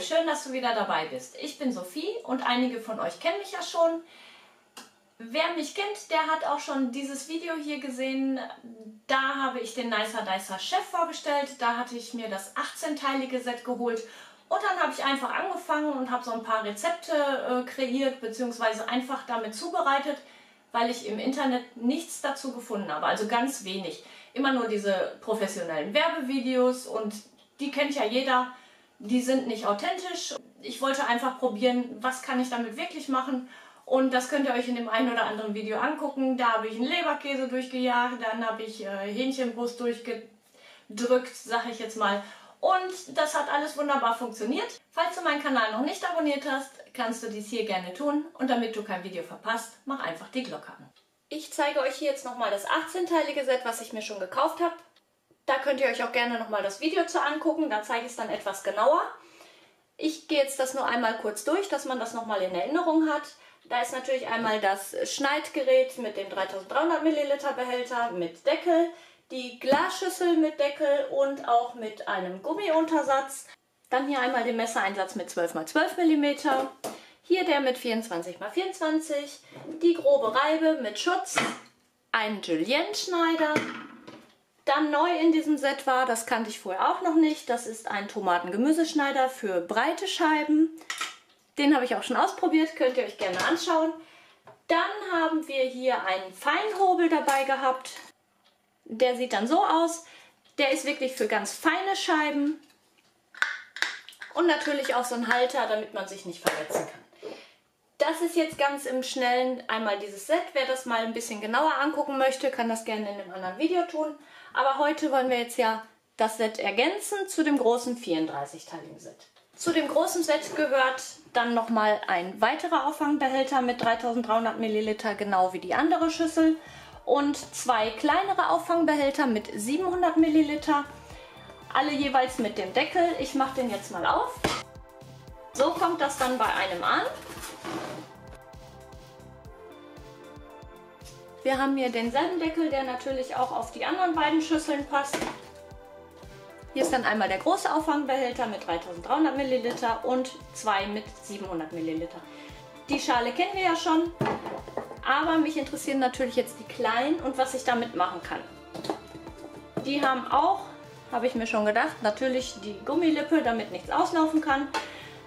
schön, dass du wieder dabei bist. Ich bin Sophie und einige von euch kennen mich ja schon. Wer mich kennt, der hat auch schon dieses Video hier gesehen. Da habe ich den Nicer Dicer Chef vorgestellt. Da hatte ich mir das 18-teilige Set geholt. Und dann habe ich einfach angefangen und habe so ein paar Rezepte äh, kreiert, beziehungsweise einfach damit zubereitet, weil ich im Internet nichts dazu gefunden habe. Also ganz wenig. Immer nur diese professionellen Werbevideos und die kennt ja jeder die sind nicht authentisch. Ich wollte einfach probieren, was kann ich damit wirklich machen. Und das könnt ihr euch in dem einen oder anderen Video angucken. Da habe ich einen Leberkäse durchgejagt, dann habe ich äh, Hähnchenbrust durchgedrückt, sage ich jetzt mal. Und das hat alles wunderbar funktioniert. Falls du meinen Kanal noch nicht abonniert hast, kannst du dies hier gerne tun. Und damit du kein Video verpasst, mach einfach die Glocke an. Ich zeige euch hier jetzt nochmal das 18-teilige Set, was ich mir schon gekauft habe. Da könnt ihr euch auch gerne nochmal das Video zu angucken, da zeige ich es dann etwas genauer. Ich gehe jetzt das nur einmal kurz durch, dass man das nochmal in Erinnerung hat. Da ist natürlich einmal das Schneidgerät mit dem 3300 Milliliter Behälter mit Deckel, die Glasschüssel mit Deckel und auch mit einem Gummiuntersatz. Dann hier einmal den Messereinsatz mit 12x12 mm. Hier der mit 24x24, die grobe Reibe mit Schutz, ein Julienne-Schneider, dann neu in diesem Set war, das kannte ich vorher auch noch nicht, das ist ein Tomaten-Gemüseschneider für breite Scheiben. Den habe ich auch schon ausprobiert, könnt ihr euch gerne anschauen. Dann haben wir hier einen Feinhobel dabei gehabt. Der sieht dann so aus. Der ist wirklich für ganz feine Scheiben. Und natürlich auch so ein Halter, damit man sich nicht verletzen kann. Das ist jetzt ganz im Schnellen einmal dieses Set. Wer das mal ein bisschen genauer angucken möchte, kann das gerne in einem anderen Video tun. Aber heute wollen wir jetzt ja das Set ergänzen zu dem großen 34-teiligen Set. Zu dem großen Set gehört dann nochmal ein weiterer Auffangbehälter mit 3300 ml, genau wie die andere Schüssel. Und zwei kleinere Auffangbehälter mit 700 ml, alle jeweils mit dem Deckel. Ich mache den jetzt mal auf. So kommt das dann bei einem an. Wir haben hier denselben Deckel, der natürlich auch auf die anderen beiden Schüsseln passt. Hier ist dann einmal der große Auffangbehälter mit 3300 ml und zwei mit 700 ml. Die Schale kennen wir ja schon, aber mich interessieren natürlich jetzt die kleinen und was ich damit machen kann. Die haben auch, habe ich mir schon gedacht, natürlich die Gummilippe, damit nichts auslaufen kann.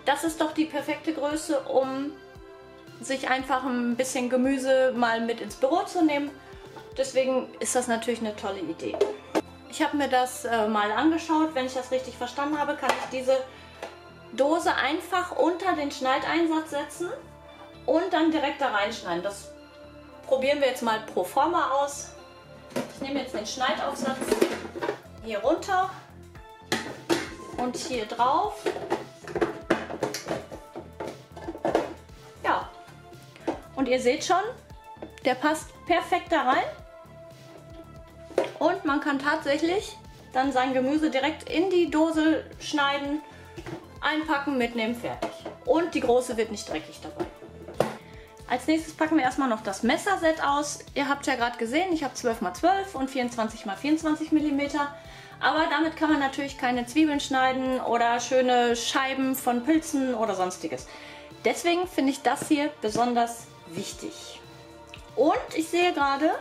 Das ist doch die perfekte Größe, um sich einfach ein bisschen Gemüse mal mit ins Büro zu nehmen. Deswegen ist das natürlich eine tolle Idee. Ich habe mir das äh, mal angeschaut. Wenn ich das richtig verstanden habe, kann ich diese Dose einfach unter den Schneideinsatz setzen und dann direkt da reinschneiden. Das probieren wir jetzt mal pro forma aus. Ich nehme jetzt den Schneidaufsatz hier runter und hier drauf Und ihr seht schon, der passt perfekt da rein. Und man kann tatsächlich dann sein Gemüse direkt in die Dose schneiden, einpacken, mitnehmen, fertig. Und die große wird nicht dreckig dabei. Als nächstes packen wir erstmal noch das Messerset aus. Ihr habt ja gerade gesehen, ich habe 12x12 und 24x24 mm. Aber damit kann man natürlich keine Zwiebeln schneiden oder schöne Scheiben von Pilzen oder sonstiges. Deswegen finde ich das hier besonders wichtig. Und ich sehe gerade,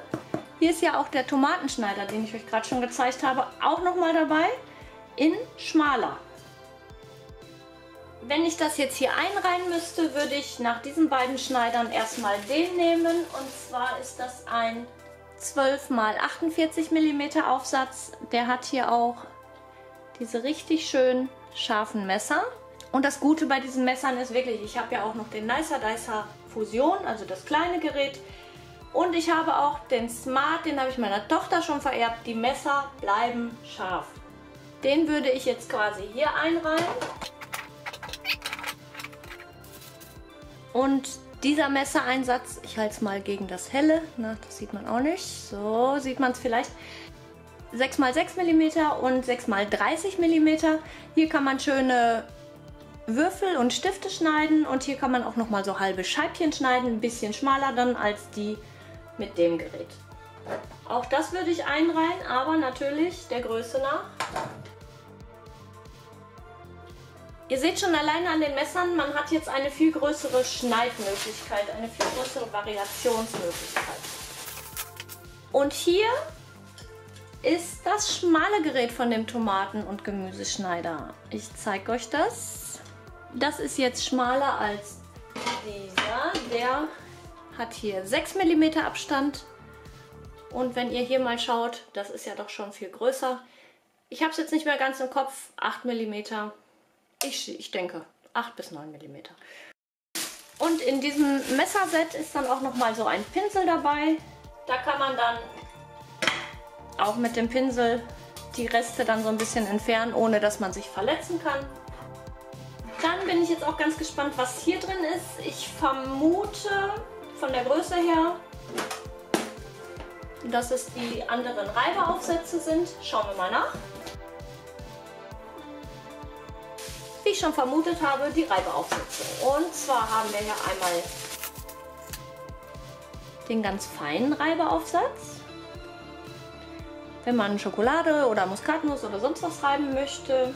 hier ist ja auch der Tomatenschneider, den ich euch gerade schon gezeigt habe, auch nochmal dabei in schmaler. Wenn ich das jetzt hier einreihen müsste, würde ich nach diesen beiden Schneidern erstmal den nehmen. Und zwar ist das ein 12 x 48 mm Aufsatz. Der hat hier auch diese richtig schön scharfen Messer. Und das Gute bei diesen Messern ist wirklich, ich habe ja auch noch den Nicer Dicer Fusion, also das kleine Gerät. Und ich habe auch den Smart, den habe ich meiner Tochter schon vererbt. Die Messer bleiben scharf. Den würde ich jetzt quasi hier einreihen. Und dieser Messereinsatz, ich halte es mal gegen das helle, na, das sieht man auch nicht. So sieht man es vielleicht. 6x6 mm und 6x30 mm. Hier kann man schöne Würfel und Stifte schneiden und hier kann man auch nochmal so halbe Scheibchen schneiden, ein bisschen schmaler dann als die mit dem Gerät. Auch das würde ich einreihen, aber natürlich der Größe nach. Ihr seht schon alleine an den Messern, man hat jetzt eine viel größere Schneidmöglichkeit, eine viel größere Variationsmöglichkeit. Und hier ist das schmale Gerät von dem Tomaten- und Gemüseschneider. Ich zeige euch das. Das ist jetzt schmaler als dieser. Der hat hier 6 mm Abstand. Und wenn ihr hier mal schaut, das ist ja doch schon viel größer. Ich habe es jetzt nicht mehr ganz im Kopf, 8 mm. Ich, ich denke 8 bis 9 mm. Und in diesem Messerset ist dann auch nochmal so ein Pinsel dabei. Da kann man dann auch mit dem Pinsel die Reste dann so ein bisschen entfernen, ohne dass man sich verletzen kann. Dann bin ich jetzt auch ganz gespannt, was hier drin ist. Ich vermute von der Größe her, dass es die anderen Reibeaufsätze sind. Schauen wir mal nach. wie ich schon vermutet habe, die Reibeaufsätze. Und zwar haben wir hier einmal den ganz feinen Reibeaufsatz. Wenn man Schokolade oder Muskatnuss oder sonst was reiben möchte.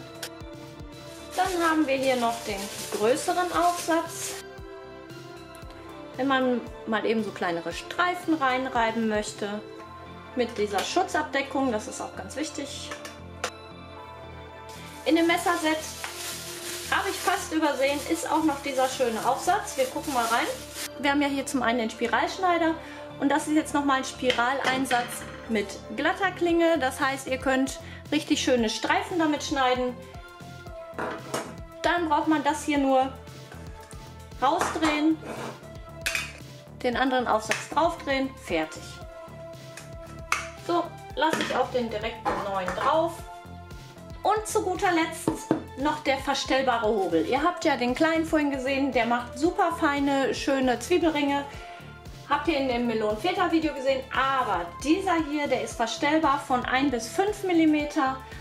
Dann haben wir hier noch den größeren Aufsatz. Wenn man mal eben so kleinere Streifen reinreiben möchte. Mit dieser Schutzabdeckung, das ist auch ganz wichtig. In dem Messerset habe ich fast übersehen, ist auch noch dieser schöne Aufsatz. Wir gucken mal rein. Wir haben ja hier zum einen den Spiralschneider und das ist jetzt nochmal ein Spiraleinsatz mit glatter Klinge. Das heißt, ihr könnt richtig schöne Streifen damit schneiden. Dann braucht man das hier nur rausdrehen, den anderen Aufsatz draufdrehen, fertig. So, lasse ich auf den direkten neuen drauf. Und zu guter Letzt noch der verstellbare Hobel. Ihr habt ja den kleinen vorhin gesehen, der macht super feine, schöne Zwiebelringe. Habt ihr in dem Melonenfeta Video gesehen, aber dieser hier, der ist verstellbar von 1 bis 5 mm,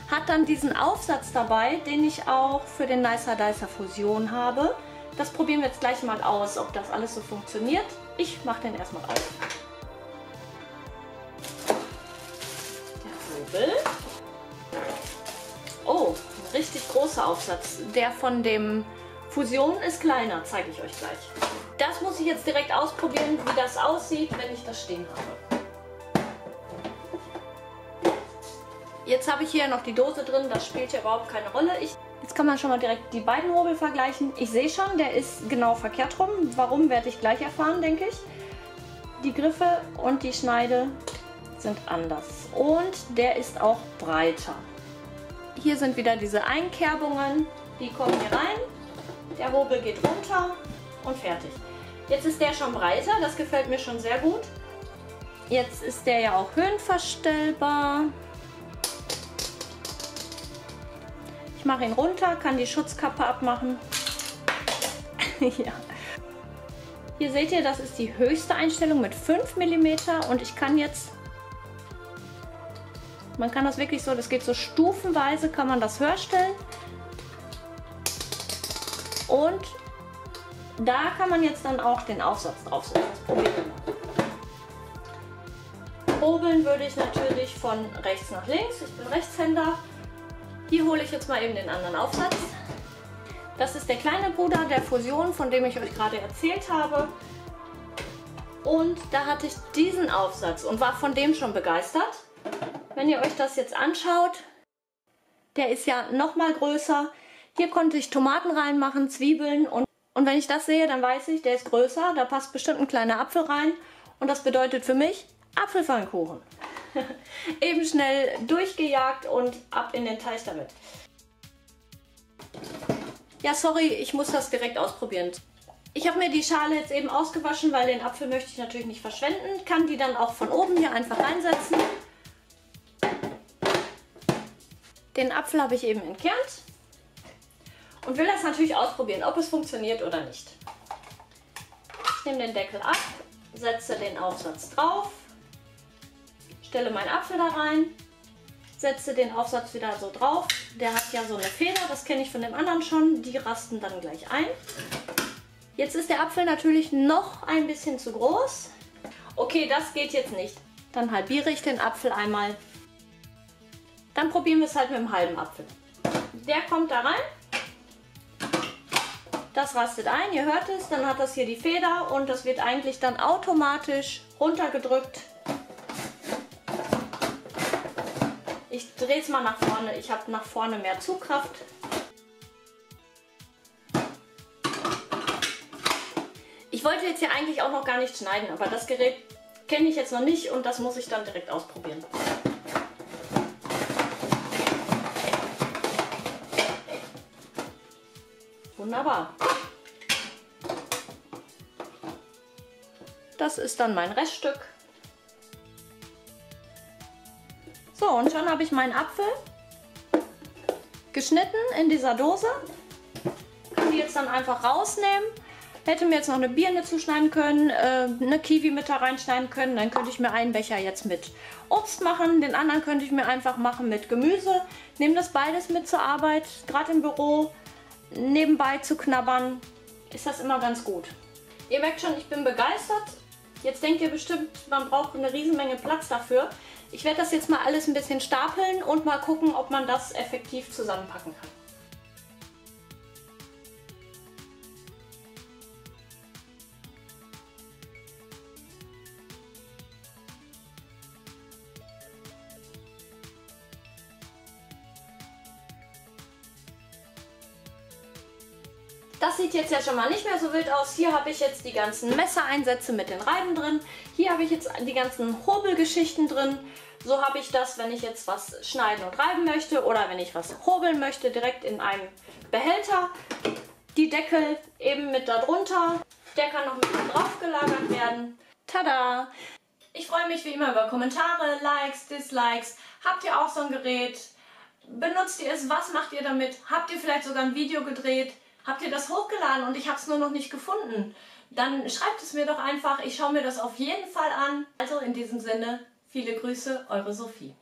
hat dann diesen Aufsatz dabei, den ich auch für den Nicer Dicer Fusion habe. Das probieren wir jetzt gleich mal aus, ob das alles so funktioniert. Ich mache den erstmal auf. Der Hobel. Oh, richtig großer Aufsatz. Der von dem Fusion ist kleiner, zeige ich euch gleich. Das muss ich jetzt direkt ausprobieren, wie das aussieht, wenn ich das stehen habe. Jetzt habe ich hier noch die Dose drin, das spielt ja überhaupt keine Rolle. Ich, jetzt kann man schon mal direkt die beiden Hobel vergleichen. Ich sehe schon, der ist genau verkehrt rum. Warum, werde ich gleich erfahren, denke ich. Die Griffe und die Schneide sind anders. Und der ist auch breiter. Hier sind wieder diese Einkerbungen, die kommen hier rein. Der Hobel geht runter und fertig. Jetzt ist der schon breiter, das gefällt mir schon sehr gut. Jetzt ist der ja auch höhenverstellbar. Ich mache ihn runter, kann die Schutzkappe abmachen. ja. Hier seht ihr, das ist die höchste Einstellung mit 5 mm und ich kann jetzt man kann das wirklich so, das geht so stufenweise, kann man das höher stellen. Und da kann man jetzt dann auch den Aufsatz draufsetzen. Das probieren wir mal. Hobeln würde ich natürlich von rechts nach links. Ich bin Rechtshänder. Hier hole ich jetzt mal eben den anderen Aufsatz. Das ist der kleine Bruder der Fusion, von dem ich euch gerade erzählt habe. Und da hatte ich diesen Aufsatz und war von dem schon begeistert. Wenn ihr euch das jetzt anschaut, der ist ja noch mal größer. Hier konnte ich Tomaten reinmachen, Zwiebeln und, und wenn ich das sehe, dann weiß ich, der ist größer. Da passt bestimmt ein kleiner Apfel rein und das bedeutet für mich Apfelpfannkuchen. Eben schnell durchgejagt und ab in den Teich damit. Ja, sorry, ich muss das direkt ausprobieren. Ich habe mir die Schale jetzt eben ausgewaschen, weil den Apfel möchte ich natürlich nicht verschwenden. Kann die dann auch von oben hier einfach reinsetzen. Den Apfel habe ich eben entkernt und will das natürlich ausprobieren, ob es funktioniert oder nicht. Ich nehme den Deckel ab, setze den Aufsatz drauf, stelle meinen Apfel da rein, setze den Aufsatz wieder so drauf. Der hat ja so eine Feder, das kenne ich von dem anderen schon. Die rasten dann gleich ein. Jetzt ist der Apfel natürlich noch ein bisschen zu groß. Okay, das geht jetzt nicht. Dann halbiere ich den Apfel einmal dann probieren wir es halt mit dem halben Apfel. Der kommt da rein. Das rastet ein, ihr hört es, dann hat das hier die Feder und das wird eigentlich dann automatisch runtergedrückt. Ich drehe es mal nach vorne, ich habe nach vorne mehr Zugkraft. Ich wollte jetzt hier eigentlich auch noch gar nicht schneiden, aber das Gerät kenne ich jetzt noch nicht und das muss ich dann direkt ausprobieren. Wunderbar. Das ist dann mein Reststück. So, und schon habe ich meinen Apfel geschnitten in dieser Dose. Kann die jetzt dann einfach rausnehmen. Hätte mir jetzt noch eine Birne zuschneiden können, äh, eine Kiwi mit da reinschneiden können. Dann könnte ich mir einen Becher jetzt mit Obst machen. Den anderen könnte ich mir einfach machen mit Gemüse. Nehme das beides mit zur Arbeit, gerade im Büro nebenbei zu knabbern, ist das immer ganz gut. Ihr merkt schon, ich bin begeistert. Jetzt denkt ihr bestimmt, man braucht eine Riesenmenge Platz dafür. Ich werde das jetzt mal alles ein bisschen stapeln und mal gucken, ob man das effektiv zusammenpacken kann. Das sieht jetzt ja schon mal nicht mehr so wild aus. Hier habe ich jetzt die ganzen Messereinsätze mit den Reiben drin. Hier habe ich jetzt die ganzen Hobelgeschichten drin. So habe ich das, wenn ich jetzt was schneiden und reiben möchte oder wenn ich was hobeln möchte, direkt in einem Behälter. Die Deckel eben mit darunter. Der kann noch mit drauf gelagert werden. Tada! Ich freue mich wie immer über Kommentare, Likes, Dislikes. Habt ihr auch so ein Gerät? Benutzt ihr es? Was macht ihr damit? Habt ihr vielleicht sogar ein Video gedreht? Habt ihr das hochgeladen und ich habe es nur noch nicht gefunden? Dann schreibt es mir doch einfach. Ich schaue mir das auf jeden Fall an. Also in diesem Sinne, viele Grüße, eure Sophie.